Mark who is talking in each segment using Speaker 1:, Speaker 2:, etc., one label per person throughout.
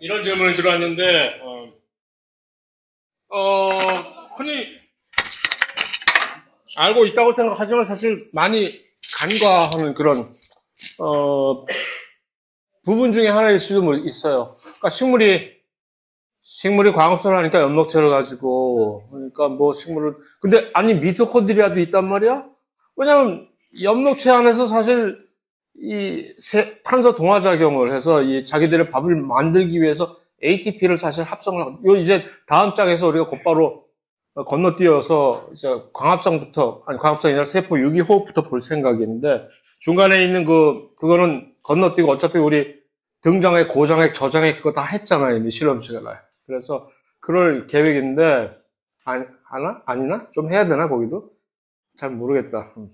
Speaker 1: 이런 질문이 들어왔는데, 어, 어, 흔히 알고 있다고 생각하지만 사실 많이 간과하는 그런, 어, 부분 중에 하나일 수도 있어요. 그러니까 식물이, 식물이 광합성을 하니까 엽록체를 가지고, 그러니까 뭐 식물을, 근데 아니 미토콘드리아도 있단 말이야? 왜냐면 엽록체 안에서 사실 이 세- 탄소 동화 작용을 해서 이 자기들의 밥을 만들기 위해서 ATP를 사실 합성을 하고 요 이제 다음 장에서 우리가 곧바로 어, 건너뛰어서 이제 광합성부터 아니 광합성이 아니라 세포 유기 호흡부터 볼 생각인데 중간에 있는 그 그거는 건너뛰고 어차피 우리 등장액, 고장액, 저장액 그거 다 했잖아요 이미 실험 시간에 그래서 그럴 계획인데 아니 하나 아니나 좀 해야 되나 거기도 잘 모르겠다. 음.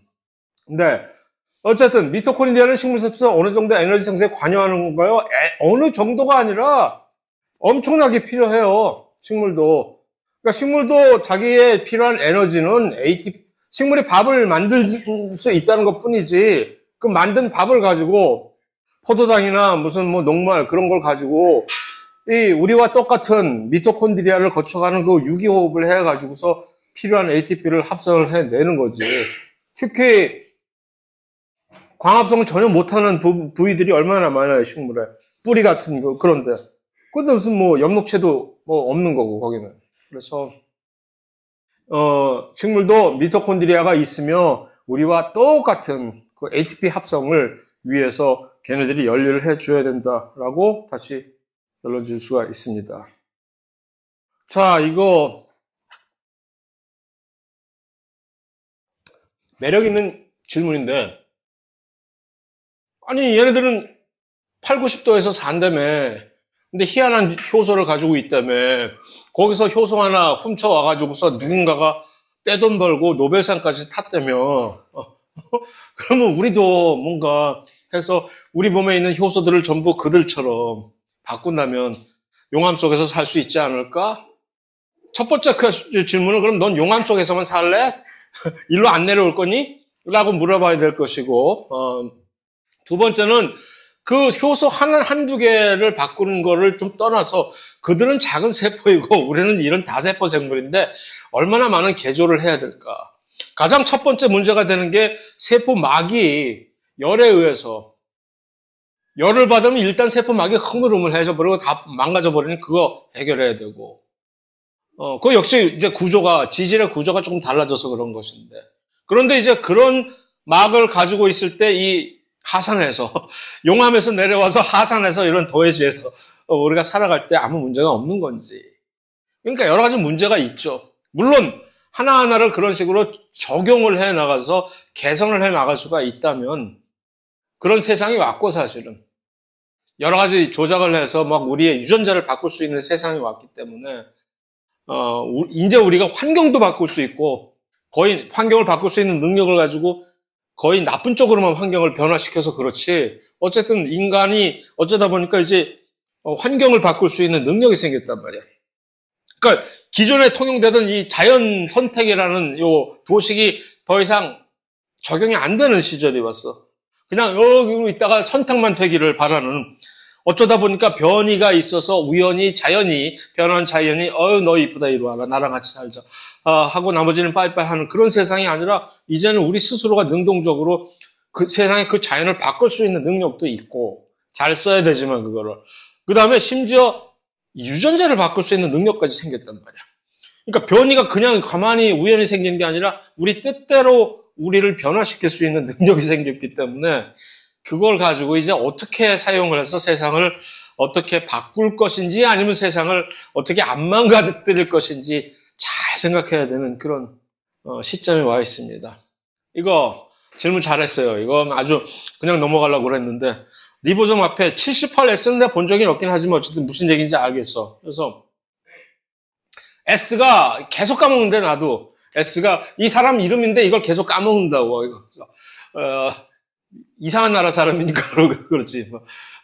Speaker 1: 근데 어쨌든 미토콘드리아는 식물세포에서 어느 정도 에너지 생성에 관여하는 건가요? 에, 어느 정도가 아니라 엄청나게 필요해요. 식물도. 그러니까 식물도 자기의 필요한 에너지는 ATP, 식물이 밥을 만들 수 있다는 것 뿐이지, 그 만든 밥을 가지고 포도당이나 무슨 뭐 녹말 그런 걸 가지고 이 우리와 똑같은 미토콘드리아를 거쳐가는 그 유기호흡을 해가지고서 필요한 ATP를 합성을 해내는 거지. 특히 광합성을 전혀 못하는 부, 부위들이 얼마나 많아요, 식물에. 뿌리 같은 거, 그런데. 근데 무슨 뭐, 엽록체도 뭐 없는 거고, 거기는. 그래서, 어, 식물도 미토콘드리아가 있으며, 우리와 똑같은 그 ATP 합성을 위해서 걔네들이 연료를 해줘야 된다라고 다시 결론 질 수가 있습니다. 자, 이거, 매력 있는 질문인데, 아니, 얘네들은 8, 90도에서 산다며. 근데 희한한 효소를 가지고 있다며. 거기서 효소 하나 훔쳐와가지고서 누군가가 떼돈 벌고 노벨상까지 탔다며. 어. 그러면 우리도 뭔가 해서 우리 몸에 있는 효소들을 전부 그들처럼 바꾼다면 용암 속에서 살 수 있지 않을까? 첫 번째 그 질문은 그럼 넌 용암 속에서만 살래? 일로 안 내려올 거니? 라고 물어봐야 될 것이고, 어, 두 번째는 그 효소 한, 한두 개를 바꾸는 거를 좀 떠나서 그들은 작은 세포이고 우리는 이런 다세포 생물인데 얼마나 많은 개조를 해야 될까. 가장 첫 번째 문제가 되는 게 세포 막이 열에 의해서 열을 받으면 일단 세포막이 흐물흐물 해져 버리고 다 망가져 버리는 그거 해결해야 되고 어, 그 역시 이제 구조가 지질의 구조가 조금 달라져서 그런 것인데 그런데 이제 그런 막을 가지고 있을 때 이 하산해서 용암에서 내려와서 하산해서 이런 도해지에서 우리가 살아갈 때 아무 문제가 없는 건지. 그러니까 여러 가지 문제가 있죠. 물론 하나하나를 그런 식으로 적용을 해 나가서 개선을 해 나갈 수가 있다면 그런 세상이 왔고 사실은 여러 가지 조작을 해서 막 우리의 유전자를 바꿀 수 있는 세상이 왔기 때문에 어 이제 우리가 환경도 바꿀 수 있고 거의 환경을 바꿀 수 있는 능력을 가지고 거의 나쁜 쪽으로만 환경을 변화시켜서 그렇지. 어쨌든 인간이 어쩌다 보니까 이제 어, 환경을 바꿀 수 있는 능력이 생겼단 말이야. 그러니까 기존에 통용되던 이 자연 선택이라는 요 도식이 더 이상 적용이 안 되는 시절이 왔어. 그냥 여기로 있다가 선택만 되기를 바라는 어쩌다 보니까 변이가 있어서 우연히 자연이 변한 자연이 어유 너 이쁘다 이리 와라 나랑 같이 살자 아, 하고 나머지는 빠이빠이 하는 그런 세상이 아니라 이제는 우리 스스로가 능동적으로 그 세상의 그 자연을 바꿀 수 있는 능력도 있고 잘 써야 되지만 그거를 그 다음에 심지어 유전자를 바꿀 수 있는 능력까지 생겼단 말이야. 그러니까 변이가 그냥 가만히 우연히 생긴 게 아니라 우리 뜻대로 우리를 변화시킬 수 있는 능력이 생겼기 때문에 그걸 가지고 이제 어떻게 사용을 해서 세상을 어떻게 바꿀 것인지 아니면 세상을 어떻게 안 망가뜨릴 것인지 잘 생각해야 되는 그런 어, 시점에 와 있습니다. 이거 질문 잘했어요. 이거 아주 그냥 넘어가려고 그랬는데 리보점 앞에 78 쓰는데 본 적이 없긴 하지만 어쨌든 무슨 얘기인지 알겠어. 그래서 S가 계속 까먹는데 나도 S가 이 사람 이름인데 이걸 계속 까먹는다고. 어, 이상한 나라 사람이니까 그렇지. 뭐.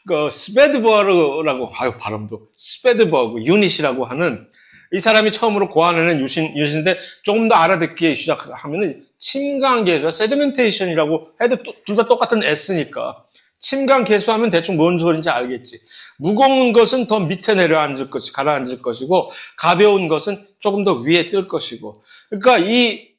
Speaker 1: 그 Svedberg라고 아유 발음도 Svedberg unit이라고 하는 이 사람이 처음으로 고안해낸 유신, 유신인데 조금 더 알아듣기 시작하면은 침강계수, sedimentation이라고 해도 둘 다 똑같은 S니까. 침강계수하면 대충 뭔 소리인지 알겠지. 무거운 것은 더 밑에 내려앉을 것이, 가라앉을 것이고, 가벼운 것은 조금 더 위에 뜰 것이고. 그러니까 이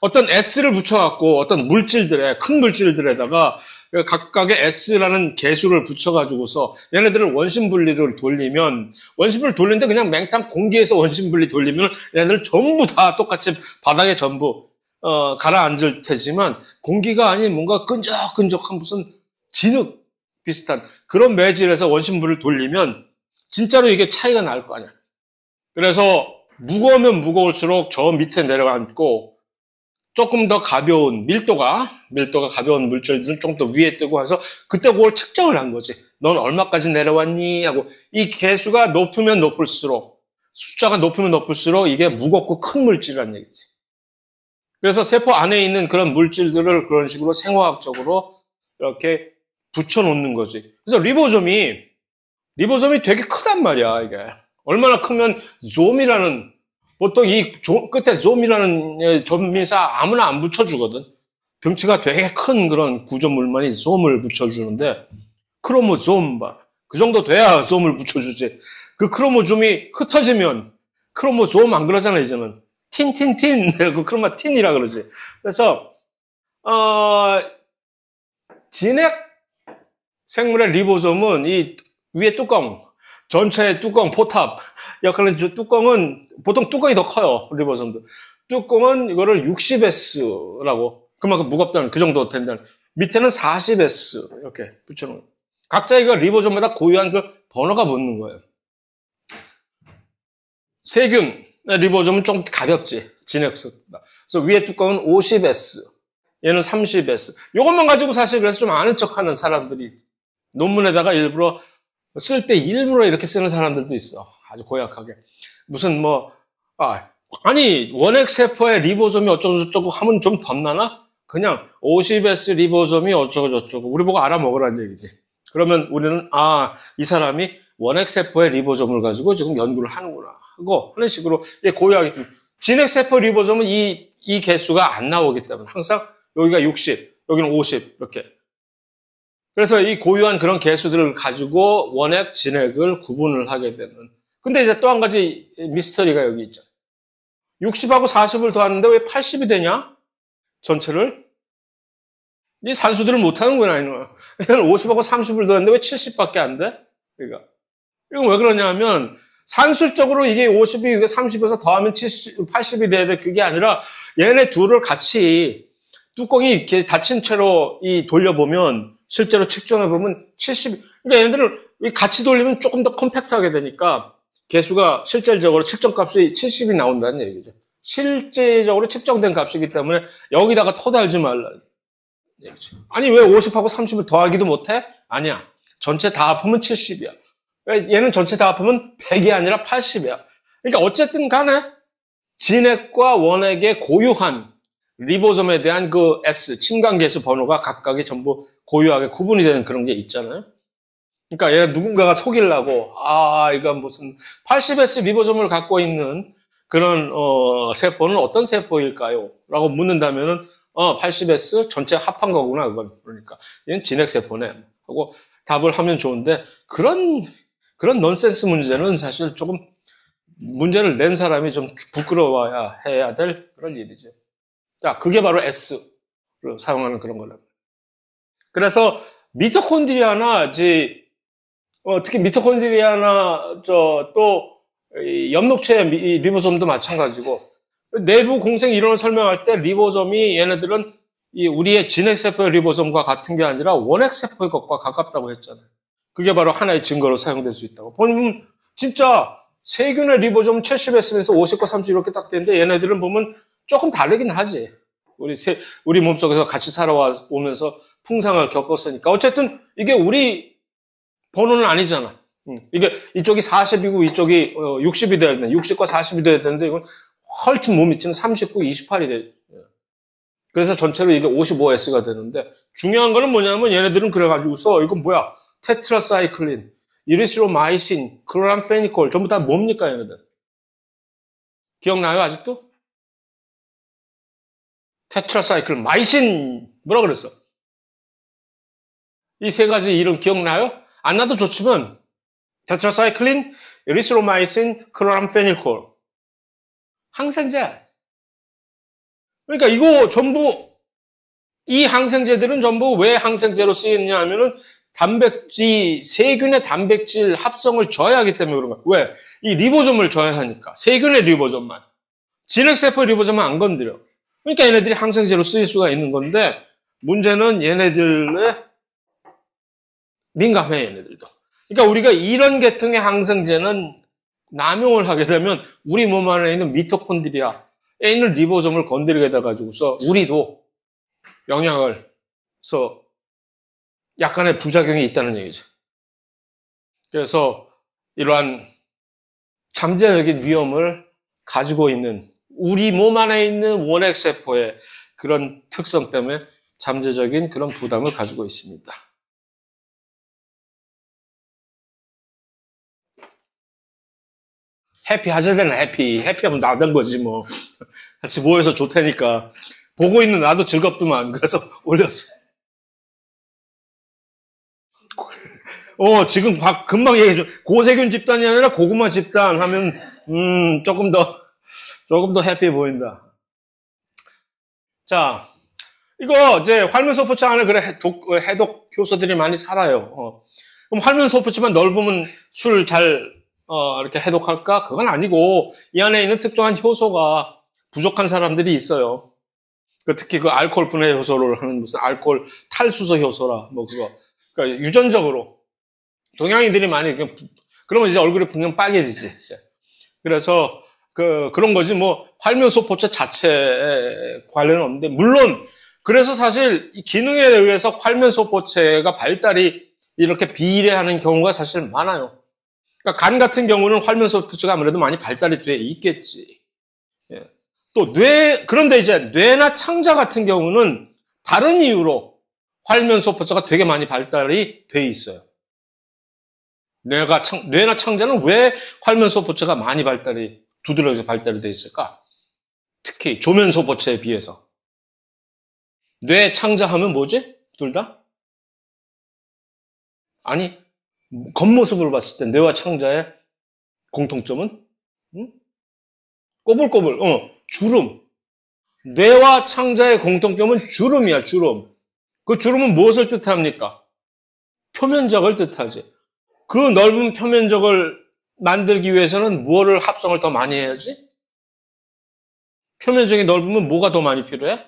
Speaker 1: 어떤 S를 붙여갖고 어떤 물질들에, 큰 물질들에다가 각각의 S라는 개수를 붙여가지고서 얘네들을 원심분리를 돌리면 원심분리 돌리는데 그냥 맹탕 공기에서 원심분리 돌리면 얘네들 전부 다 똑같이 바닥에 전부 어, 가라앉을 테지만 공기가 아닌 뭔가 끈적끈적한 무슨 진흙 비슷한 그런 매질에서 원심분리를 돌리면 진짜로 이게 차이가 날 거 아니야. 그래서 무거우면 무거울수록 저 밑에 내려앉고 조금 더 가벼운 밀도가 밀도가 가벼운 물질들은 좀 더 위에 뜨고 해서 그때 그걸 측정을 한 거지. 넌 얼마까지 내려왔니? 하고 이 개수가 높으면 높을수록 숫자가 높으면 높을수록 이게 무겁고 큰 물질이라는 얘기지. 그래서 세포 안에 있는 그런 물질들을 그런 식으로 생화학적으로 이렇게 붙여놓는 거지. 그래서 리보점이 리보점이 되게 크단 말이야 이게. 얼마나 크면 좀이라는 보통 이 조, 끝에 좀이라는 점미사 아무나 안 붙여주거든. 등치가 되게 큰 그런 구조물만이 좀을 붙여주는데 크로모좀 봐. 그 정도 돼야 좀을 붙여주지. 그 크로모좀이 흩어지면 크로모좀 안 그러잖아 이제는. 틴틴틴 그 크로마틴이라 그러지. 그래서 어, 진핵 생물의 리보솜은 이 위에 뚜껑, 전체의 뚜껑, 포탑 역할을 주 뚜껑은 보통 뚜껑이 더 커요 리보솜도. 뚜껑은 이거를 60S라고 그만큼 무겁다는 그 정도 된다는. 밑에는 40S 이렇게 붙여놓은. 각자 이거 리보솜마다 고유한 그 번호가 붙는 거예요. 세균 리보솜은 좀 가볍지 진액수다. 그래서 위에 뚜껑은 50S, 얘는 30S. 이것만 가지고 사실 그래서 좀 아는 척하는 사람들이 논문에다가 일부러 쓸 때 일부러 이렇게 쓰는 사람들도 있어. 아주 고약하게. 무슨 뭐, 아, 아니, 원핵 세포의 리보솜이 어쩌고저쩌고 하면 좀 덧나나? 그냥 50S 리보솜이 어쩌고저쩌고 우리 보고 알아먹으라는 얘기지. 그러면 우리는 아, 이 사람이 원핵 세포의 리보솜을 가지고 지금 연구를 하는구나 하고 하는 식으로 고유하게 진핵 세포 리보솜은 이, 이 개수가 안 나오기 때문에 항상 여기가 60, 여기는 50 이렇게. 그래서 이 고유한 그런 개수들을 가지고 원핵, 진핵을 구분을 하게 되는. 근데 이제 또 한 가지 미스터리가 여기 있죠. 60하고 40을 더하는데 왜 80이 되냐? 전체를. 이 산수들을 못하는구나, 이놈. 50하고 30을 더했는데 왜 70밖에 안 돼? 그러니까. 이건 왜 그러냐면, 산술적으로 이게 50이 30에서 더하면 70, 80이 돼야 돼. 그게 아니라 얘네 둘을 같이 뚜껑이 이렇게 닫힌 채로 이 돌려보면 실제로 측정해 보면 70, 그러니까 얘네들을 같이 돌리면 조금 더 컴팩트하게 되니까 개수가 실질적으로 측정값이 70이 나온다는 얘기죠. 실제적으로 측정된 값이기 때문에 여기다가 터 달지 말라. 얘기죠. 아니, 왜 50하고 30을 더하기도 못해? 아니야. 전체 다 합하면 70이야. 얘는 전체 다 합하면 100이 아니라 80이야. 그러니까 어쨌든 간에 진핵과 원핵의 고유한 리보솜에 대한 그 S, 침강계수 번호가 각각이 전부 고유하게 구분이 되는 그런 게 있잖아요. 그러니까 얘 누군가가 속이려고 아 이건 무슨 80S 리보솜을 갖고 있는 그런 어, 세포는 어떤 세포일까요? 라고 묻는다면은 어 80S 전체 합한 거구나 그건 그러니까 얘는 진핵 세포네 하고 답을 하면 좋은데 그런 그런 넌센스 문제는 사실 조금 문제를 낸 사람이 좀 부끄러워야 해야 될 그런 일이죠. 자, 그게 바로 S를 사용하는 그런 거라. 그래서 미토콘드리아나 이제 어, 특히 미토콘드리아나 저또 엽록체 리보솜도 마찬가지고 내부 공생 이론을 설명할 때 리보솜이 얘네들은 이 우리의 진핵세포의 리보솜과 같은 게 아니라 원핵세포의 것과 가깝다고 했잖아요. 그게 바로 하나의 증거로 사용될 수 있다고. 보면 진짜 세균의 리보좀 70S에서 50과 30 이렇게 딱 되는데 얘네들은 보면 조금 다르긴 하지. 우리 세, 우리 몸속에서 같이 살아오면서 풍상을 겪었으니까. 어쨌든 이게 우리 번호는 아니잖아. 이게 이쪽이 40이고 이쪽이 60이 어, 돼야 되는데 60과 40이 돼야 되는데 이건 훨씬 몸 밑에는 39, 28이 돼. 그래서 전체로 이게 55S가 되는데 중요한 거는 뭐냐면 얘네들은 그래가지고서 이건 뭐야? 테트라사이클린, 이리스로마이신, 클로람페니콜 전부 다 뭡니까 얘네들? 기억나요, 아직도? 테트라사이클, 마이신, 뭐라 그랬어? 이 세 가지 이름 기억나요? 안 나도 좋지만, 테트라사이클린, 에리스로마이신, 클로람페니콜. 항생제. 그러니까 이거 전부, 이 항생제들은 전부 왜 항생제로 쓰이느냐 하면은 단백질, 세균의 단백질 합성을 저해하기 때문에 그런 거야. 왜? 이 리보좀을 저해하니까. 세균의 리보좀만. 진핵세포 리보점만 안 건드려. 그러니까 얘네들이 항생제로 쓰일 수가 있는 건데, 문제는 얘네들의 민감해, 얘네들도. 그러니까 우리가 이런 계통의 항생제는 남용을 하게 되면 우리 몸 안에 있는 미토콘드리아에 있는 리보점을 건드리게 돼가지고서 우리도 영향을, 서 약간의 부작용이 있다는 얘기죠. 그래서 이러한 잠재적인 위험을 가지고 있는 우리 몸 안에 있는 원핵세포의 그런 특성 때문에 잠재적인 그런 부담을 가지고 있습니다. 해피 하셔야 되나 해피 해피하면 나던 거지 뭐 같이 모여서 좋다니까 보고 있는 나도 즐겁더만 그래서 올렸어. 어, 지금 금방 얘기해줘. 고세균 집단이 아니라 고구마 집단 하면, 음, 조금 더, 조금 더 해피해 보인다. 자, 이거 이제 활문소포체 안에 그래 해독, 해독 효소들이 많이 살아요. 어. 그럼 활문소포체만 넓으면 술 잘, 어, 이렇게 해독할까? 그건 아니고, 이 안에 있는 특정한 효소가 부족한 사람들이 있어요. 그 특히 그 알코올 분해 효소를 하는 무슨 알코올 탈수소 효소라, 뭐 그거. 그러니까 유전적으로 동양인들이 많이 그러면 이제 얼굴이 분명 빨개지지. 그래서 그 그런 거지 뭐 활면소 포체 자체에 관련은 없는데 물론 그래서 사실 기능에 의해서 활면소 포체가 발달이 이렇게 비례하는 경우가 사실 많아요. 그러니까 간 같은 경우는 활면소 포체가 아무래도 많이 발달이 돼 있겠지. 예. 또 뇌, 그런데 이제 뇌나 창자 같은 경우는 다른 이유로 활면소 포체가 되게 많이 발달이 돼 있어요. 뇌가 창, 뇌나 창자는 왜 활면소 포체가 많이 발달이 두드러져 발달이 돼 있을까? 특히 조면소포체에 비해서. 뇌 창자하면 뭐지? 둘 다? 아니, 겉모습으로 봤을 때 뇌와 창자의 공통점은? 응? 꼬불꼬불, 어, 주름. 뇌와 창자의 공통점은 주름이야, 주름. 그 주름은 무엇을 뜻합니까? 표면적을 뜻하지. 그 넓은 표면적을 만들기 위해서는 무엇을 합성을 더 많이 해야지? 표면적이 넓으면 뭐가 더 많이 필요해?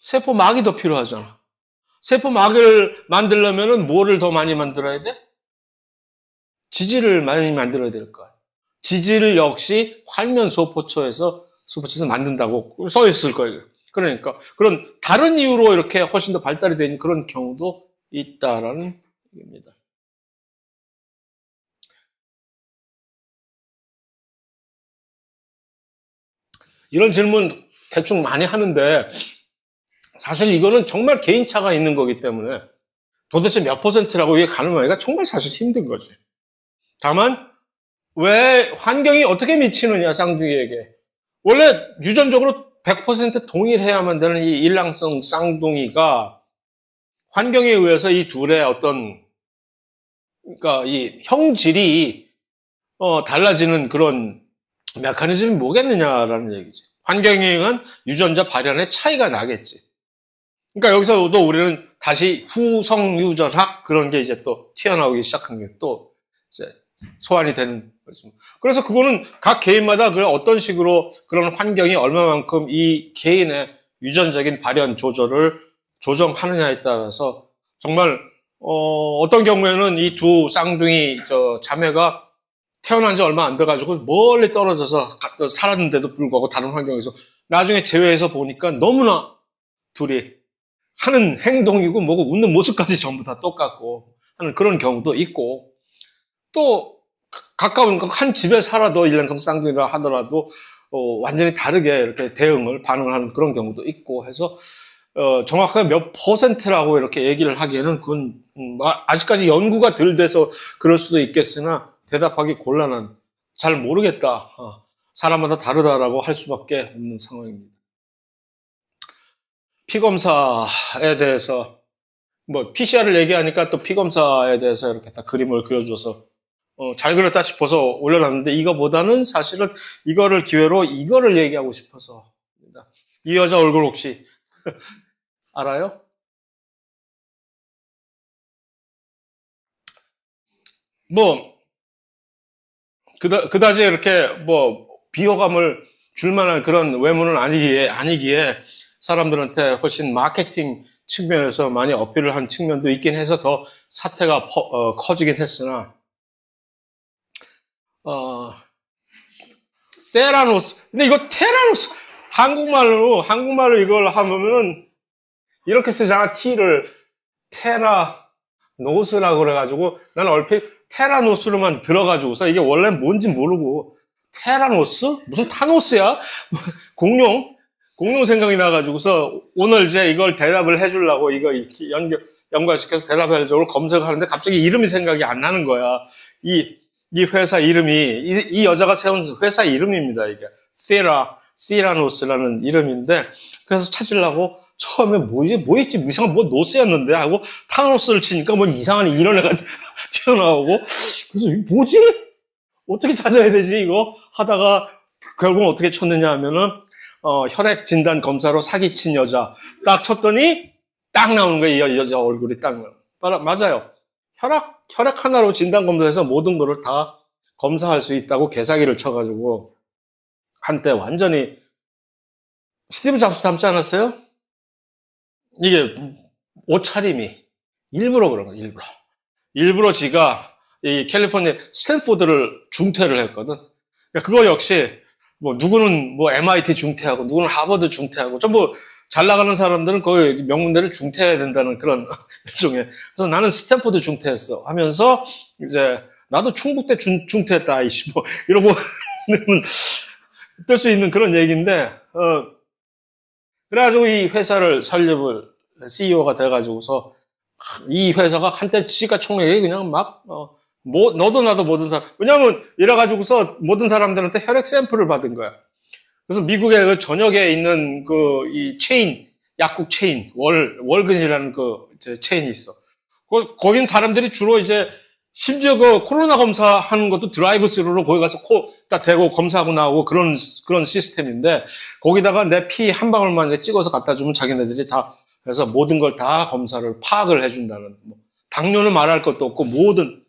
Speaker 1: 세포막이 더 필요하잖아. 세포막을 만들려면 뭐를 더 많이 만들어야 돼? 지질을 많이 만들어야 될 거야. 지질을 역시 활면 소포초에서 소포체에서 만든다고 써 있을 거예요. 그러니까 그런 다른 이유로 이렇게 훨씬 더 발달이 된 그런 경우도 있다라는 얘기입니다. 이런 질문 대충 많이 하는데 사실 이거는 정말 개인차가 있는 거기 때문에 도대체 몇 퍼센트라고 이게 가늠하기가 정말 사실 힘든 거지. 다만 왜 환경이 어떻게 미치느냐 쌍둥이에게 원래 유전적으로 100% 동일해야만 되는 이 일랑성 쌍둥이가 환경에 의해서 이 둘의 어떤 그러니까 이 형질이 어, 달라지는 그런 메커니즘이 뭐겠느냐라는 얘기지. 의한 유전자 발현의 차이가 나겠지. 그러니까 여기서도 우리는 다시 후성 유전학 그런 게 이제 또 튀어나오기 시작한 게 또 이제 소환이 되는 거죠. 그래서 그거는 각 개인마다 그 어떤 식으로 그런 환경이 얼마만큼 이 개인의 유전적인 발현 조절을 조정하느냐에 따라서 정말 어, 떤 경우에는 이 두 쌍둥이 저 자매가 태어난 지 얼마 안 돼가지고 멀리 떨어져서 살았는데도 불구하고 다른 환경에서 나중에 제외해서 보니까 너무나 둘이 하는 행동이고 뭐고 웃는 모습까지 전부 다 똑같고 하는 그런 경우도 있고 또 가까운 한 집에 살아도 일년성 쌍둥이라 하더라도 어, 완전히 다르게 이렇게 대응을 반응을 하는 그런 경우도 있고 해서 어, 정확하게 몇 퍼센트라고 이렇게 얘기를 하기에는 그건 음, 아, 아직까지 연구가 덜 돼서 그럴 수도 있겠으나 대답하기 곤란한 잘 모르겠다. 어, 사람마다 다르다라고 할 수밖에 없는 상황입니다. 피검사에 대해서 뭐 PCR을 얘기하니까 또 피검사에 대해서 이렇게 딱 그림을 그려줘서 어, 잘 그렸다 싶어서 올려놨는데 이거보다는 사실은 이거를 기회로 이거를 얘기하고 싶어서 이 여자 얼굴 혹시 알아요? 뭐 그다, 그다지 이렇게 뭐 비호감을 줄 만한 그런 외모는 아니기에 아니기에 사람들한테 훨씬 마케팅 측면에서 많이 어필을 한 측면도 있긴 해서 더 사태가 퍼, 어, 커지긴 했으나 어, 세라노스 근데 이거 테라노스 한국말로 한국말로 이걸 하면은 이렇게 쓰잖아 T를. 테라 노스라고 그래가지고 나는 얼핏 테라노스로만 들어가지고서 이게 원래 뭔지 모르고 테라노스? 무슨 타노스야? 공룡? 공룡 생각이 나가지고서 오늘 이제 이걸 대답을 해주려고 이거 연결, 연관시켜서 대답하려고 검색을 하는데 갑자기 이름이 생각이 안 나는 거야. 이, 이 회사 이름이, 이, 이 여자가 세운 회사 이름입니다, 이게. 세라, 시라노스라는 이름인데, 그래서 찾으려고 처음에 뭐지, 뭐였지, 이상한 뭐 노스였는데 하고 타노스를 치니까 뭐 이상한 이런 애가 튀어나오고, 그래서 뭐지? 어떻게 찾아야 되지, 이거? 하다가 결국 어떻게 쳤느냐 하면은, 어, 혈액 진단 검사로 사기친 여자. 딱 쳤더니, 딱 나오는 거예요. 이 여자 얼굴이 딱. 맞아요. 혈액, 혈액 하나로 진단 검사해서 모든 거를 다 검사할 수 있다고 개사기를 쳐가지고, 한때 완전히, 스티브 잡스 닮지 않았어요? 이게 옷차림이 일부러 그런 거예요. 일부러. 일부러 지가 이 캘리포니아 스탠포드를 중퇴를 했거든. 그러니까 그거 역시 뭐 누구는 뭐 MIT 중퇴하고 누구는 하버드 중퇴하고 전부 잘 나가는 사람들은 거의 명문대를 중퇴해야 된다는 그런 일종의 그래서 나는 스탠포드 중퇴했어 하면서 이제 나도 충북대 중, 중퇴했다 아이씨 뭐 이러고 뜰 수 있는 그런 얘기인데 어 그래가지고 이 회사를 설립을 CEO가 돼가지고서 이 회사가 한때 시가총액이 그냥 막 어, 뭐 너도 나도 모든 사람 왜냐하면 이래가지고서 모든 사람들한테 혈액 샘플을 받은 거야. 그래서 미국의 그 전역에 있는 그 이 체인 약국 체인 월 Walgreens이라는 그 체인이 있어. 거, 거긴 사람들이 주로 이제 심지어 그 코로나 검사하는 것도 드라이브 스루로 거기 가서 코 딱 대고 검사하고 나오고 그런 그런 시스템인데 거기다가 내 피 한 방울만 찍어서 갖다 주면 자기네들이 다 그래서 모든 걸 다 검사를 파악을 해준다는 뭐 당뇨는 말할 것도 없고 모든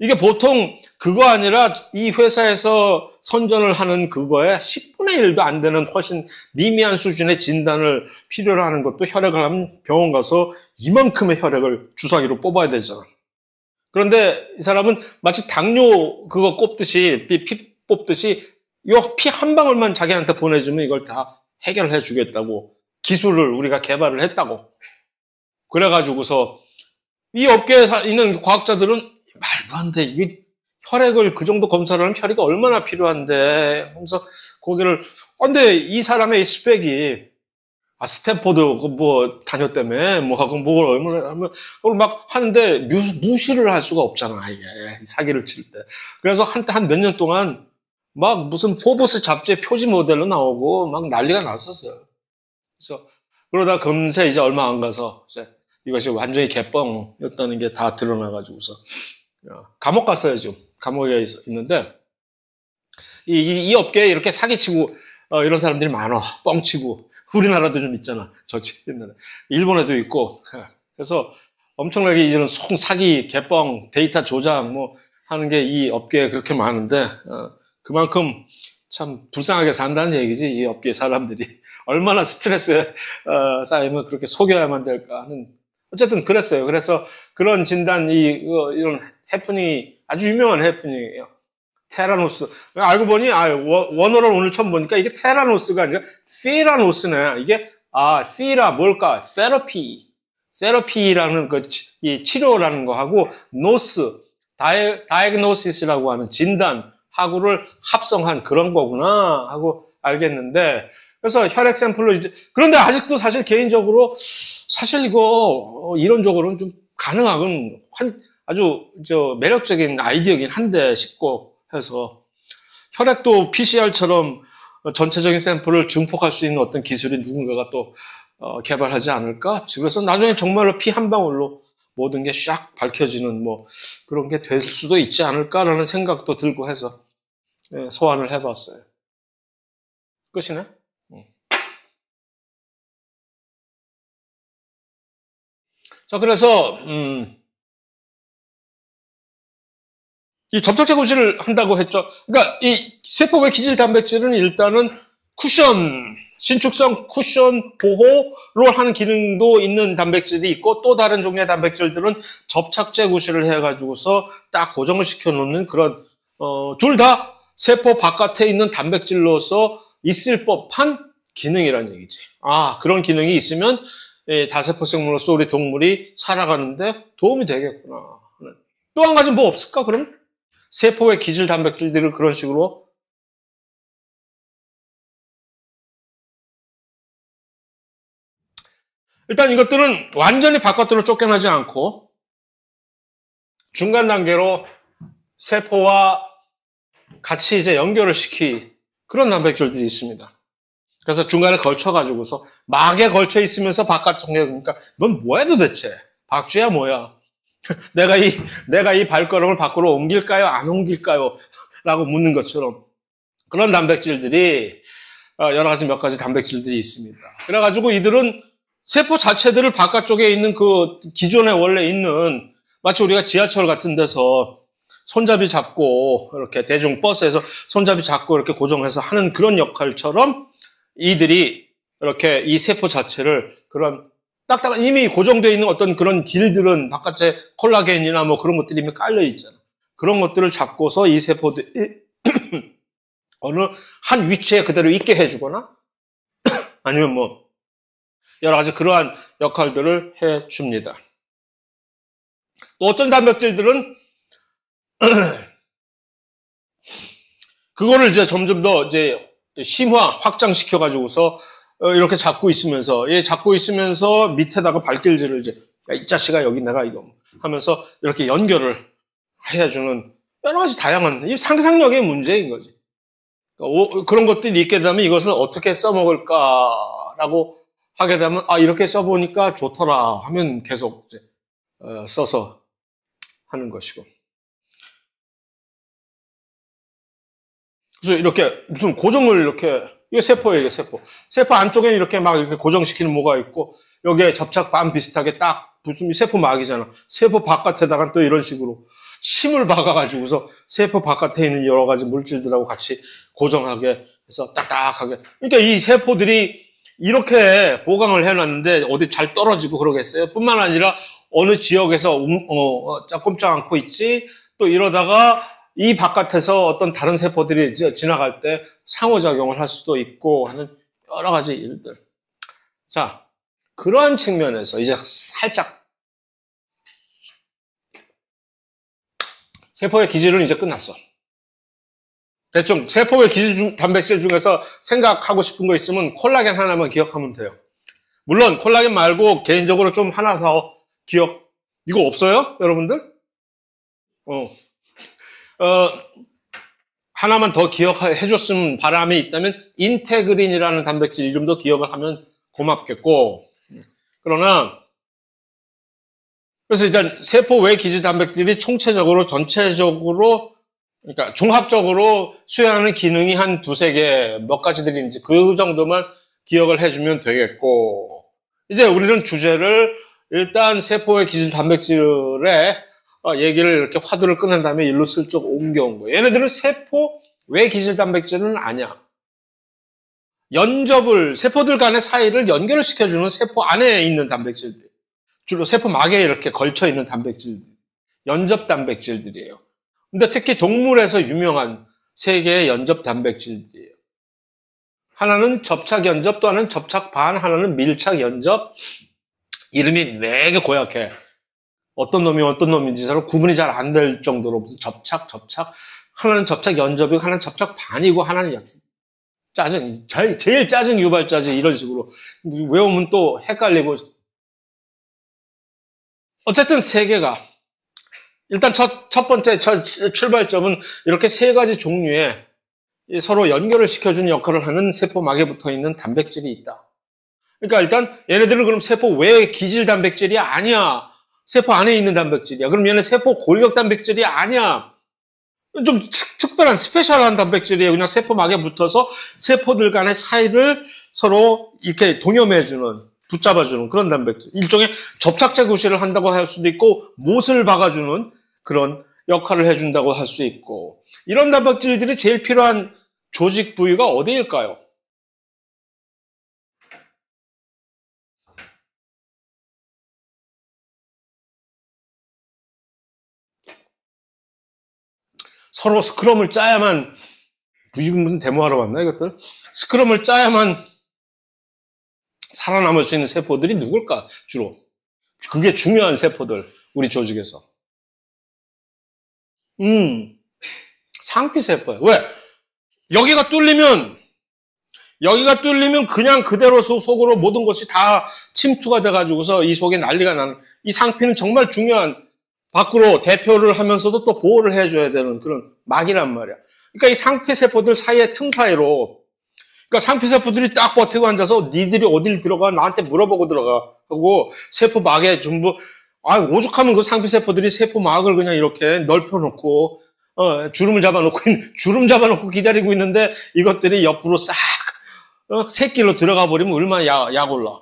Speaker 1: 이게 보통 그거 아니라 이 회사에서 선전을 하는 그거에 10분의 1도 안 되는 훨씬 미미한 수준의 진단을 필요로 하는 것도 혈액을 하면 병원 가서 이만큼의 혈액을 주사기로 뽑아야 되잖아. 그런데 이 사람은 마치 당뇨 그거 꼽듯이 피 뽑듯이 요 피 한 방울만 자기한테 보내주면 이걸 다 해결해 주겠다고 기술을 우리가 개발을 했다고. 그래가지고서 이 업계에 있는 과학자들은 말도 안 돼. 이게 혈액을 그 정도 검사를 하면 혈액이 얼마나 필요한데. 하면서 아, 근데 이 사람의 스펙이 아, 스탠포드, 그 뭐, 다녔다며, 뭐, 하고, 뭘 얼마나 하면, 그걸 막 하는데, 무시를 할 수가 없잖아, 이게. 사기를 칠 때. 그래서 한때 한 몇 년 동안, 막 무슨 포브스 잡지의 표지 모델로 나오고, 막 난리가 났었어요. 그래서, 그러다 금세 이제 얼마 안 가서, 이제 이것이 완전히 개뻥이었다는 게 다 드러나가지고서, 감옥 갔어요, 지금. 감옥에 있, 있는데, 이, 이, 이 업계에 이렇게 사기치고, 어, 이런 사람들이 많아. 뻥치고. 우리나라도 좀 있잖아. 저치 옛날에. 일본에도 있고. 그래서 엄청나게 이제는 송 사기, 개뻥, 데이터 조작 뭐 하는 게 이 업계에 그렇게 많은데 어, 그만큼 참 불쌍하게 산다는 얘기지 이 업계 사람들이 얼마나 스트레스에 어, 쌓이면 그렇게 속여야만 될까 하는 어쨌든 그랬어요. 그래서 그런 진단 이 어, 이런 해프닝이 아주 유명한 해프닝이에요. 테라노스. 알고 보니, 아, 원어를 오늘 처음 보니까 이게 테라노스가 아니라 시라노스네. 이게, 아, 시라 뭘까? therapy. therapy라는 그, 이 치료라는 거 하고, 노스, 다이, diagnosis라고 하는 진단, 하고를 합성한 그런 거구나 하고 알겠는데, 그래서 혈액 샘플로 이제, 그런데 아직도 사실 개인적으로, 사실 이거, 어, 이론적으로는 좀 가능하건, 아주, 저, 매력적인 아이디어긴 한데 싶고, 해서 혈액도 PCR처럼 전체적인 샘플을 증폭할 수 있는 어떤 기술이 누군가가 또 어, 개발하지 않을까? 그래서 나중에 정말로 피 한 방울로 모든 게 샥 밝혀지는 뭐 그런 게 될 수도 있지 않을까라는 생각도 들고 해서 예, 소환을 해봤어요. 끝이네? 자, 그래서, 음, 이 접촉제 구실을 한다고 했죠. 그러니까 이 세포의 기질 단백질은 일단은 쿠션, 신축성 쿠션 보호로 하는 기능도 있는 단백질이 있고 또 다른 종류의 단백질들은 접착제 구실을 해가지고서 딱 고정을 시켜놓는 그런 어, 둘 다 세포 바깥에 있는 단백질로서 있을 법한 기능이라는 얘기지. 아 그런 기능이 있으면 예, 다세포 생물로서 우리 동물이 살아가는데 도움이 되겠구나. 또 한 가지 뭐 없을까 그럼? 세포의 기질 단백질들을 그런 식으로 일단 이것들은 완전히 바깥으로 쫓겨나지 않고 중간 단계로 세포와 같이 이제 연결을 시키 그런 단백질들이 있습니다. 그래서 중간에 걸쳐가지고서 막에 걸쳐 있으면서 바깥 통해 그러니까 넌 뭐야 도대체? 박쥐야 뭐야? 내가 이 내가 이 발걸음을 밖으로 옮길까요? 안 옮길까요? 라고 묻는 것처럼 그런 단백질들이 어, 여러 가지 몇 가지 단백질들이 있습니다. 그래가지고 이들은 세포 자체들을 바깥쪽에 있는 그 기존에 원래 있는 마치 우리가 지하철 같은 데서 손잡이 잡고 이렇게 대중 버스에서 손잡이 잡고 이렇게 고정해서 하는 그런 역할처럼 이들이 이렇게 이 세포 자체를 그런 딱딱한 이미 고정되어 있는 어떤 그런 길들은 바깥에 콜라겐이나 뭐 그런 것들이 이미 깔려 있잖아. 그런 것들을 잡고서 이 세포들이 어느 한 위치에 그대로 있게 해주거나 아니면 뭐 여러 가지 그러한 역할들을 해 줍니다. 또 어떤 단백질들은 그거를 이제 점점 더 이제 심화 확장시켜 가지고서 어, 이렇게 잡고 있으면서 얘 잡고 있으면서 밑에다가 발길질을 이제 이 자식아 여기 내가 이거 하면서 이렇게 연결을 해주는 여러 가지 다양한 이 상상력의 문제인 거지. 그러니까 그런 것들이 있게 되면 이것을 어떻게 써먹을까라고 하게 되면 아 이렇게 써보니까 좋더라 하면 계속 이제 어, 써서 하는 것이고. 그래서 이렇게 무슨 고정을 이렇게 이게 세포예요, 세포. 세포 안쪽에 이렇게 막 이렇게 고정시키는 뭐가 있고 여기에 접착반 비슷하게 딱 무슨 세포 막이잖아. 세포 바깥에다가 또 이런 식으로 심을 박아가지고서 세포 바깥에 있는 여러 가지 물질들하고 같이 고정하게 해서 딱딱하게. 그러니까 이 세포들이 이렇게 보강을 해놨는데 어디 잘 떨어지고 그러겠어요. 뿐만 아니라 어느 지역에서 음, 어, 꼼짝 않고 있지. 또 이러다가 이 바깥에서 어떤 다른 세포들이 지나갈 때 상호작용을 할 수도 있고 하는 여러 가지 일들. 자, 그러한 측면에서 이제 살짝 세포의 기질은 이제 끝났어. 대충 세포의 기질 단백질 중에서 생각하고 싶은 거 있으면 콜라겐 하나만 기억하면 돼요. 물론 콜라겐 말고 개인적으로 좀 하나 더 기억 이거 없어요, 여러분들? 어, 어, 하나만 더 기억해 줬으면 바람이 있다면 인테그린이라는 단백질 이름도 기억을 하면 고맙겠고. 그러나 그래서 일단 세포 외 기질 단백질이 총체적으로 전체적으로 그러니까 종합적으로 수행하는 기능이 한 두세 개 몇 가지들인지 그 정도만 기억을 해주면 되겠고. 이제 우리는 주제를 일단 세포의 기질 단백질에 어, 얘기를 이렇게 화두를 끊은 다음에 일로 슬쩍 옮겨온 거예요. 얘네들은 세포 외 기질 단백질은 아니야. 연접을 세포들 간의 사이를 연결을 시켜주는 세포 안에 있는 단백질들. 주로 세포 막에 이렇게 걸쳐 있는 단백질들. 연접 단백질들이에요. 근데 특히 동물에서 유명한 세 개의 연접 단백질들이에요. 하나는 접착 연접, 또 하나는 접착 반, 하나는 밀착 연접. 이름이 되게 고약해. 어떤 놈이 어떤 놈인지 서로 구분이 잘 안 될 정도로 무슨 접착, 접착. 하나는 접착 연접이고, 하나는 접착 반이고, 하나는 짜증, 제일 짜증 유발자지, 이런 식으로. 외우면 또 헷갈리고. 어쨌든 세 개가. 일단 첫, 첫 번째 첫 출발점은 이렇게 세 가지 종류의 서로 연결을 시켜주는 역할을 하는 세포막에 붙어 있는 단백질이 있다. 그러니까 일단 얘네들은 그럼 세포 외 기질 단백질이 아니야. 세포 안에 있는 단백질이야. 그럼 얘네 세포 골격 단백질이 아니야. 좀 특, 별한 스페셜한 단백질이에요. 그냥 세포막에 붙어서 세포들 간의 사이를 서로 이렇게 동염해주는, 붙잡아주는 그런 단백질. 일종의 접착제 구실을 한다고 할 수도 있고, 못을 박아주는 그런 역할을 해준다고 할 수 있고, 이런 단백질들이 제일 필요한 조직 부위가 어디일까요? 서로 스크럼을 짜야만 지금 무슨 데모하러 왔나 이것들? 스크럼을 짜야만 살아남을 수 있는 세포들이 누굴까 주로? 그게 중요한 세포들 우리 조직에서. 음, 상피세포예요. 왜? 여기가 뚫리면 여기가 뚫리면 그냥 그대로 속으로 모든 것이 다 침투가 돼가지고서 이 속에 난리가 나는 이 상피는 정말 중요한 밖으로 대표를 하면서도 또 보호를 해줘야 되는 그런 막이란 말이야. 그러니까 이 상피세포들 사이의 틈 사이로 그러니까 상피세포들이 딱 버티고 앉아서 니들이 어딜 들어가 나한테 물어보고 들어가 하고 세포막에 전부 아 오죽하면 그 상피세포들이 세포막을 그냥 이렇게 넓혀놓고 어, 주름을 잡아놓고 주름 잡아놓고 기다리고 있는데 이것들이 옆으로 싹 어, 새길로 들어가 버리면 얼마나 약, 약 올라.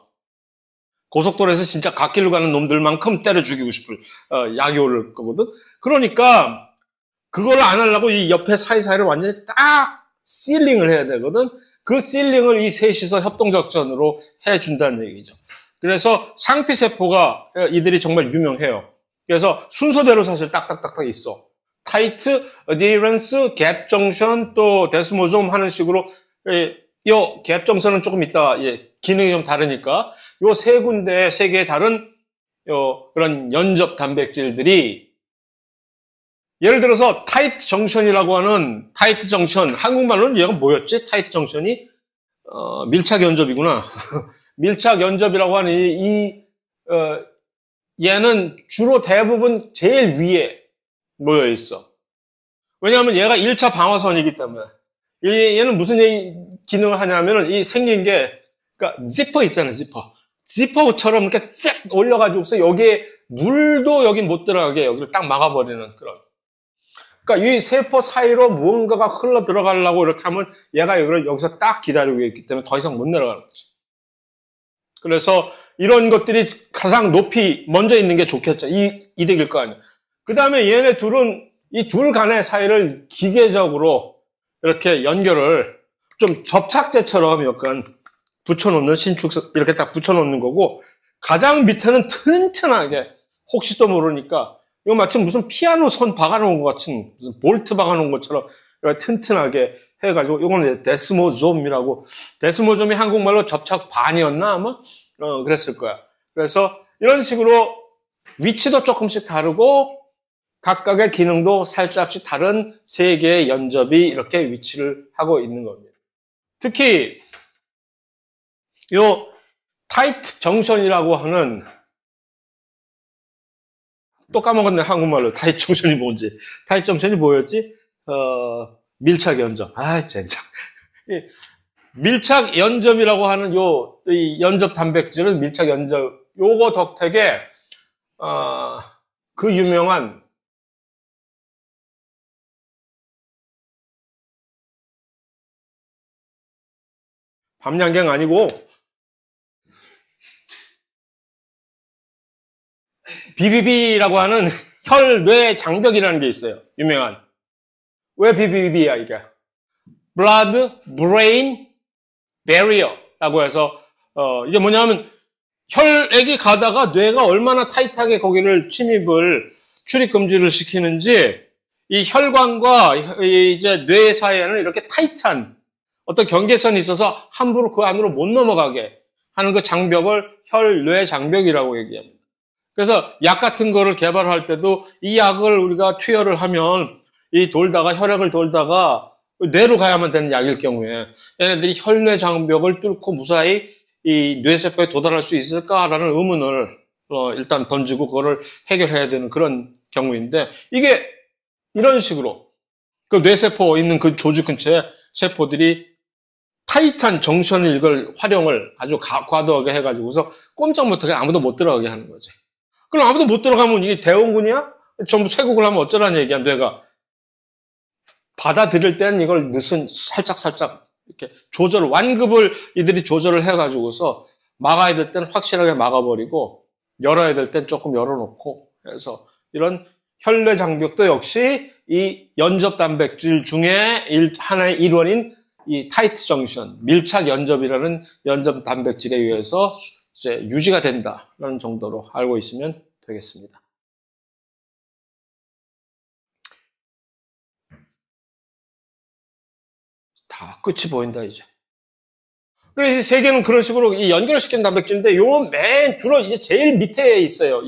Speaker 1: 고속도로에서 진짜 갓길로 가는 놈들만큼 때려 죽이고 싶을 어, 약이 오를 거거든. 그러니까 그걸 안 하려고 이 옆에 사이사이를 완전히 딱 sealing을 해야 되거든. 그 sealing을 이 셋이서 협동작전으로 해준다는 얘기죠. 그래서 상피세포가 이들이 정말 유명해요. 그래서 순서대로 사실 딱딱딱딱 있어. tight, adherens, gap junction, 또 desmosome 하는 식으로 이 gap junction은 조금 있다. 예, 기능이 좀 다르니까 요 세 군데 세 개의 다른 요 그런 연접 단백질들이 예를 들어서 tight junction이라고 하는 tight junction 한국말로는 얘가 뭐였지? tight junction이 어, 밀착 연접이구나. 밀착 연접이라고 하는 이, 이 어, 얘는 주로 대부분 제일 위에 모여 있어. 왜냐하면 얘가 1차 방어선이기 때문에. 얘는 무슨 기능을 하냐면은 이 생긴 게, 그러니까 지퍼 있잖아요, 지퍼. 지퍼처럼 이렇게 쫙 올려가지고서 여기에 물도 여기 못 들어가게 여기를 딱 막아버리는 그런. 그러니까 이 세포 사이로 무언가가 흘러 들어가려고 이렇게 하면 얘가 여기를 여기서 딱 기다리고 있기 때문에 더 이상 못 내려가는 거죠. 그래서 이런 것들이 가장 높이 먼저 있는 게 좋겠죠. 이 이득일 거 아니에요. 그 다음에 얘네 둘은 이 둘 간의 사이를 기계적으로 이렇게 연결을 좀 접착제처럼 약간 붙여놓는 신축 이렇게 딱 붙여놓는 거고 가장 밑에는 튼튼하게 혹시 또 모르니까 이거 마치 무슨 피아노 선 박아놓은 것 같은 무슨 볼트 박아놓은 것처럼 튼튼하게 해가지고 이거는 desmosome이라고 desmosome이 한국말로 접착반이었나 아마 어, 그랬을 거야. 그래서 이런 식으로 위치도 조금씩 다르고 각각의 기능도 살짝씩 다른 세 개의 연접이 이렇게 위치를 하고 있는 겁니다. 특히 요 tight junction이라고 하는 또 까먹었네 한국말로 tight junction이 뭔지 tight junction이 뭐였지? 어, 밀착 연접. 아 젠장. 밀착 연접이라고 하는 요 연접 단백질은 밀착 연접 요거 덕택에 어, 그 유명한 밤양갱 아니고 BBB라고 하는 혈뇌 장벽이라는 게 있어요. 유명한. 왜 BBB야 이게? Blood Brain Barrier라고 해서 어, 이게 뭐냐면 혈액이 가다가 뇌가 얼마나 타이트하게 거기를 침입을 출입 금지를 시키는지 이 혈관과 이제 뇌 사이에는 이렇게 타이트한 어떤 경계선이 있어서 함부로 그 안으로 못 넘어가게 하는 그 장벽을 혈뇌 장벽이라고 얘기합니다. 그래서 약 같은 거를 개발할 때도 이 약을 우리가 투여를 하면 이 돌다가 혈액을 돌다가 뇌로 가야만 되는 약일 경우에 얘네들이 혈뇌 장벽을 뚫고 무사히 이 뇌세포에 도달할 수 있을까라는 의문을 어 일단 던지고 그거를 해결해야 되는 그런 경우인데 이게 이런 식으로 그 뇌세포 있는 그 조직 근처에 세포들이 타이트한 정션을 이걸 활용을 아주 과도하게 해가지고서 꼼짝 못하게 아무도 못 들어가게 하는 거지. 그럼 아무도 못 들어가면 이게 대원군이야? 전부 쇄국을 하면 어쩌라는 얘기야, 뇌가. 받아들일 때는 이걸 늦은 살짝살짝 이렇게 조절, 완급을 이들이 조절을 해가지고서 막아야 될 때는 확실하게 막아버리고 열어야 될 땐 조금 열어놓고 해서 이런 혈내 장벽도 역시 이 연접 단백질 중에 일, 하나의 일원인 이 타이트 정션, 밀착 연접이라는 연접 단백질에 의해서 이제 유지가 된다라는 정도로 알고 있으면 되겠습니다. 다 끝이 보인다 이제. 그래서 세 개는 그런 식으로 연결 시킨 단백질인데 요맨 주로 이제 제일 밑에 있어요.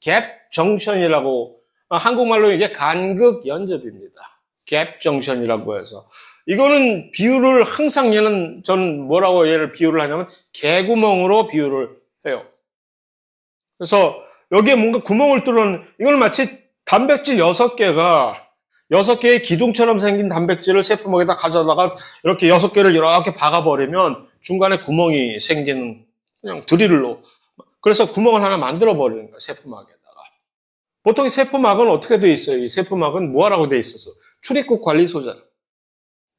Speaker 1: 갭 정션이라고 아, 한국말로 이제 간극 연접입니다. 갭 정션이라고 해서 이거는 비유를 항상 얘는 저는 뭐라고 얘를 비유를 하냐면 개구멍으로 비유를 해요. 그래서 여기에 뭔가 구멍을 뚫는 이걸 마치 단백질 6개가 6개의 기둥처럼 생긴 단백질을 세포막에다 가져다가 이렇게 6개를 이렇게 박아버리면 중간에 구멍이 생기는 그냥 드릴로 그래서 구멍을 하나 만들어 버리는 거야 세포막에다가 보통 세포막은 어떻게 돼 있어요? 이 세포막은 뭐하라고 돼 있었어? 출입국 관리소잖아.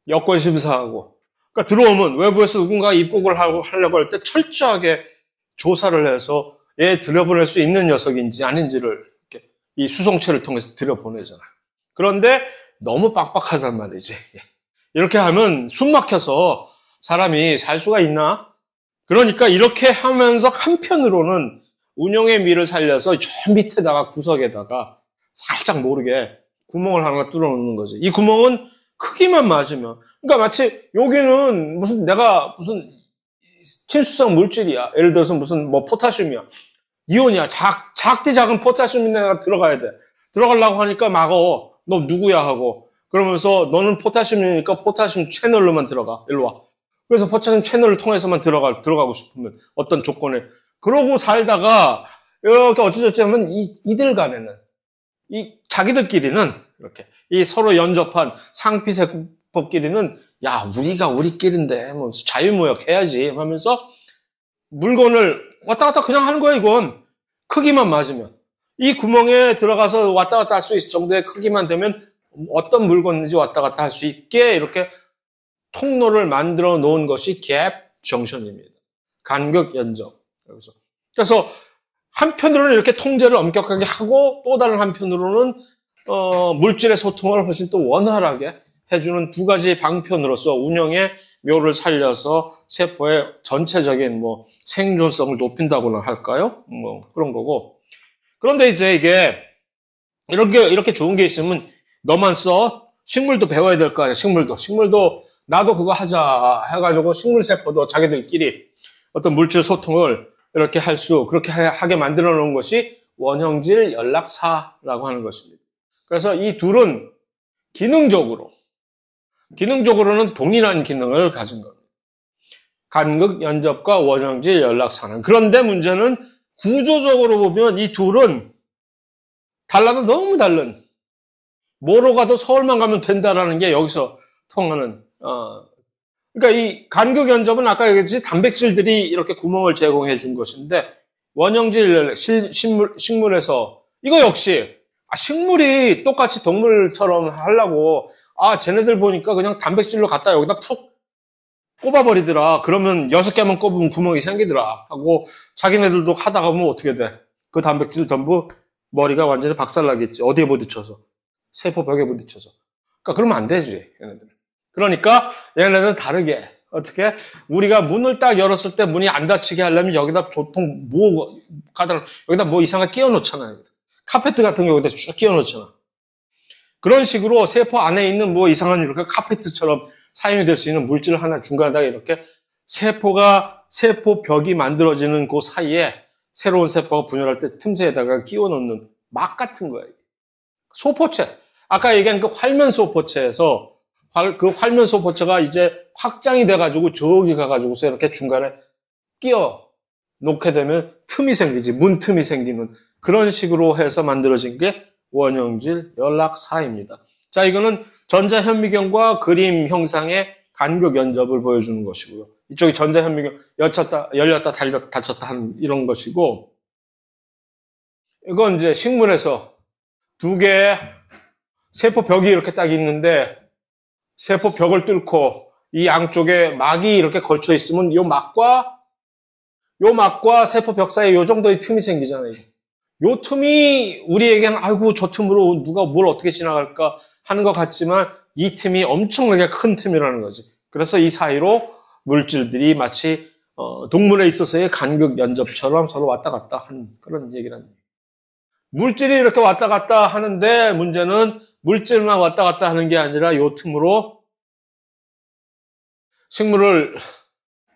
Speaker 1: 여권 심사하고 그러니까 들어오면 외부에서 누군가 입국을 하려고 할 때 철저하게 조사를 해서 얘 들여보낼 수 있는 녀석인지 아닌지를 이렇게 이 수송체를 통해서 들여보내잖아. 그런데 너무 빡빡하단 말이지. 이렇게 하면 숨 막혀서 사람이 살 수가 있나? 그러니까 이렇게 하면서 한편으로는 운영의 미를 살려서 저 밑에다가 구석에다가 살짝 모르게 구멍을 하나 뚫어 놓는 거지. 이 구멍은 크기만 맞으면. 그러니까 마치 여기는 무슨 내가 무슨 친수성 물질이야. 예를 들어서 무슨 뭐 포타슘이야. 이온이야. 작, 작디 작은 포타슘이 내가 들어가야 돼. 들어가려고 하니까 막어. 너 누구야 하고. 그러면서 너는 포타슘이니까 포타슘 채널로만 들어가. 일로 와. 그래서 포차는 채널을 통해서만 들어가, 들어가고 싶으면 어떤 조건에. 그러고 살다가 이렇게 어찌저찌 하면 이, 이들 간에는 이 자기들끼리는 이렇게 이 서로 연접한 상피세법끼리는 야 우리가 우리끼리인데 뭐 자유무역 해야지 하면서 물건을 왔다 갔다 그냥 하는 거야 이건 크기만 맞으면 이 구멍에 들어가서 왔다 갔다 할 수 있을 정도의 크기만 되면 어떤 물건인지 왔다 갔다 할 수 있게 이렇게 통로를 만들어 놓은 것이 갭 정션입니다. 간격 연정. 그래서, 그래서 한편으로는 이렇게 통제를 엄격하게 하고 또 다른 한편으로는 어, 물질의 소통을 훨씬 또 원활하게 해주는 두 가지 방편으로서 운영의 묘를 살려서 세포의 전체적인 뭐 생존성을 높인다고나 할까요? 뭐 그런 거고. 그런데 이제 이게 이렇게 이렇게 좋은 게 있으면 너만 써 식물도 배워야 될 거 아니야. 식물도 식물도 나도 그거 하자 해가지고 식물 세포도 자기들끼리 어떤 물질 소통을 이렇게 할 수, 그렇게 하게 만들어 놓은 것이 원형질 연락사라고 하는 것입니다. 그래서 이 둘은 기능적으로, 기능적으로는 동일한 기능을 가진 겁니다. 간극 연접과 원형질 연락사는. 그런데 문제는 구조적으로 보면 이 둘은 달라도 너무 다른, 뭐로 가도 서울만 가면 된다라는 게 여기서 통하는 어, 그러니까 이 간극 연접은 아까 얘기했듯이 단백질들이 이렇게 구멍을 제공해 준 것인데 원형질 식물, 식물에서 이거 역시 아, 식물이 똑같이 동물처럼 하려고 아 쟤네들 보니까 그냥 단백질로 갖다 여기다 푹 꼽아버리더라. 그러면 여섯 개만 꼽으면 구멍이 생기더라. 하고 자기네들도 하다가 보면 어떻게 돼? 그 단백질 전부 머리가 완전히 박살나겠지. 어디에 부딪혀서? 세포 벽에 부딪혀서. 그러니까 그러면 안 되지, 얘네들. 그러니까 얘네는 다르게 어떻게 우리가 문을 딱 열었을 때 문이 안 닫히게 하려면 여기다 보통 뭐 가다 여기다 뭐 이상하게 끼워 놓잖아요. 카페트 같은 거 여기다 쭉 끼워 놓잖아. 그런 식으로 세포 안에 있는 뭐 이상한 이렇게 카페트처럼 사용이 될 수 있는 물질 하나 중간에다가 이렇게 세포가 세포 벽이 만들어지는 그 사이에 새로운 세포가 분열할 때 틈새에다가 끼워 놓는 막 같은 거예요. 소포체. 아까 얘기한 그 활면 소포체에서 그 활면 소포체가 이제 확장이 돼가지고 저기 가가지고서 이렇게 중간에 끼어 놓게 되면 틈이 생기지, 문틈이 생기는 그런 식으로 해서 만들어진 게 원형질 연락사입니다. 자, 이거는 전자현미경과 그림 형상의 간격 연접을 보여주는 것이고요. 이쪽이 전자현미경 열렸다, 열렸다, 닫혔다 하는 이런 것이고, 이건 이제 식물에서 두 개의 세포 벽이 이렇게 딱 있는데, 세포 벽을 뚫고 이 양쪽에 막이 이렇게 걸쳐 있으면 이 막과 요 막과 세포 벽 사이에 요 정도의 틈이 생기잖아요. 요 틈이 우리에게는 아이고 저 틈으로 누가 뭘 어떻게 지나갈까 하는 것 같지만 이 틈이 엄청나게 큰 틈이라는 거지. 그래서 이 사이로 물질들이 마치 어, 동물에 있어서의 간격 연접처럼 서로 왔다 갔다 하는 그런 얘기라는 얘기. 물질이 이렇게 왔다 갔다 하는데 문제는 물질만 왔다 갔다 하는 게 아니라 요 틈으로 식물을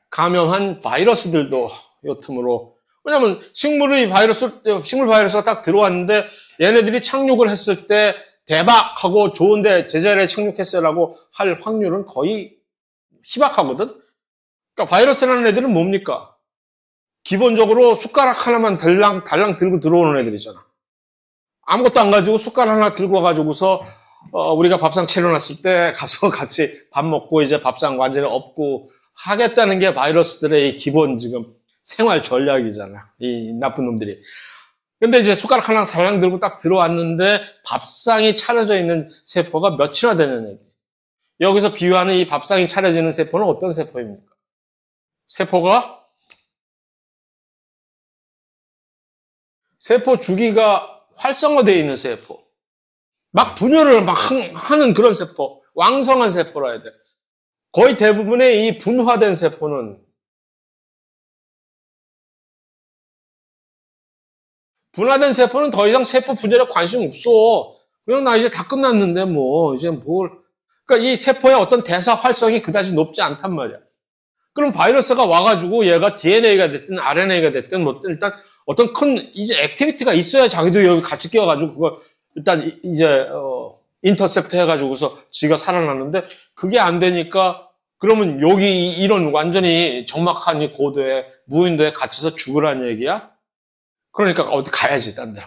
Speaker 1: 감염한 바이러스들도 요 틈으로 왜냐하면 식물의 바이러스 식물 바이러스가 딱 들어왔는데 얘네들이 착륙을 했을 때 대박하고 좋은데 제자리에 착륙했어라고 할 확률은 거의 희박하거든. 그러니까 바이러스라는 애들은 뭡니까? 기본적으로 숟가락 하나만 달랑 달랑 들고 들어오는 애들이잖아. 아무것도 안 가지고 숟가락 하나 들고 가지고서 어, 우리가 밥상 차려놨을 때 가서 같이 밥 먹고 이제 밥상 완전히 없고 하겠다는 게 바이러스들의 기본 지금 생활 전략이잖아. 이 나쁜 놈들이. 근데 이제 숟가락 하나 달랑 들고 딱 들어왔는데 밥상이 차려져 있는 세포가 몇이나 되는 얘기지. 여기서 비유하는 이 밥상이 차려지는 세포는 어떤 세포입니까? 세포가 세포 주기가 활성화되어 있는 세포. 막 분열을 막 하는 그런 세포. 왕성한 세포라 해야 돼. 거의 대부분의 이 분화된 세포는 분화된 세포는 더 이상 세포 분열에 관심 없어. 그냥 나 이제 다 끝났는데 뭐 이제 뭘 그러니까 이 세포의 어떤 대사 활성이 그다지 높지 않단 말이야. 그럼 바이러스가 와가지고 얘가 DNA가 됐든 RNA가 됐든 뭐 일단 어떤 큰 이제 activity가 있어야 자기도 여기 같이 끼어가지고 그걸 일단 이제 어 인터셉트 해가지고서 지가 살아나는데 그게 안 되니까 그러면 여기 이런 완전히 적막한 고도에 무인도에 갇혀서 죽으라는 얘기야? 그러니까 어디 가야지 딴 데로.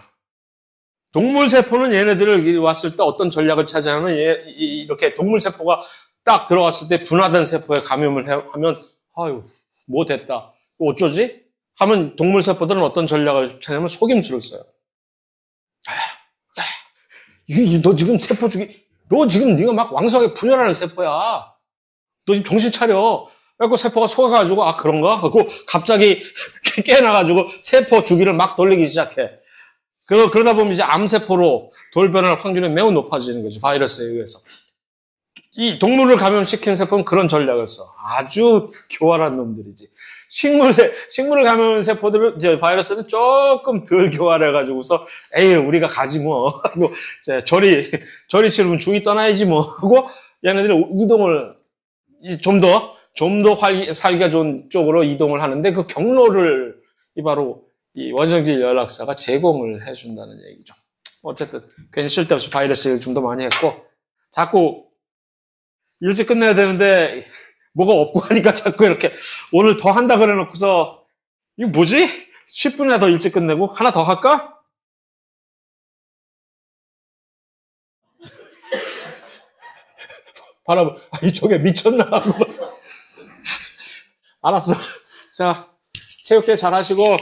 Speaker 1: 동물 세포는 얘네들을 왔을 때 어떤 전략을 찾아하면 이렇게 동물 세포가 딱 들어갔을 때 분화된 세포에 감염을 하면 아유 뭐 됐다 어쩌지? 하면 동물 세포들은 어떤 전략을 찾냐면 속임수를 써요. 아, 야, 너 지금 세포 죽이 너 지금 네가 막 왕성하게 분열하는 세포야. 너 지금 정신 차려. 그래고 세포가 속아가지고 아 그런가 하고 갑자기 깨어나가지고 세포 주기를 막 돌리기 시작해. 그러다 보면 이제 암세포로 돌변할 확률이 매우 높아지는 거죠. 바이러스에 의해서. 이 동물을 감염시킨 세포는 그런 전략을 써. 아주 교활한 놈들이지. 식물세, 식물을 감염한 세포들은, 이제 바이러스는 조금 덜 교활해가지고서, 에이, 우리가 가지 뭐. 하고, 이제 저리, 저리 싫으면 중이 떠나야지 뭐. 하고, 얘네들이 이동을 좀 더, 좀 더 살기가 좋은 쪽으로 이동을 하는데 그 경로를 이 바로 이 원정질 연락사가 제공을 해준다는 얘기죠. 어쨌든 괜히 쓸데없이 바이러스를 좀더 많이 했고 자꾸 일찍 끝내야 되는데 뭐가 없고 하니까 자꾸 이렇게 오늘 더 한다 그래 놓고서 이거 뭐지? 10분이나 더 일찍 끝내고 하나 더 할까? 바라보, 아, 이쪽에 미쳤나? 알았어. 자, 체육대 잘 하시고,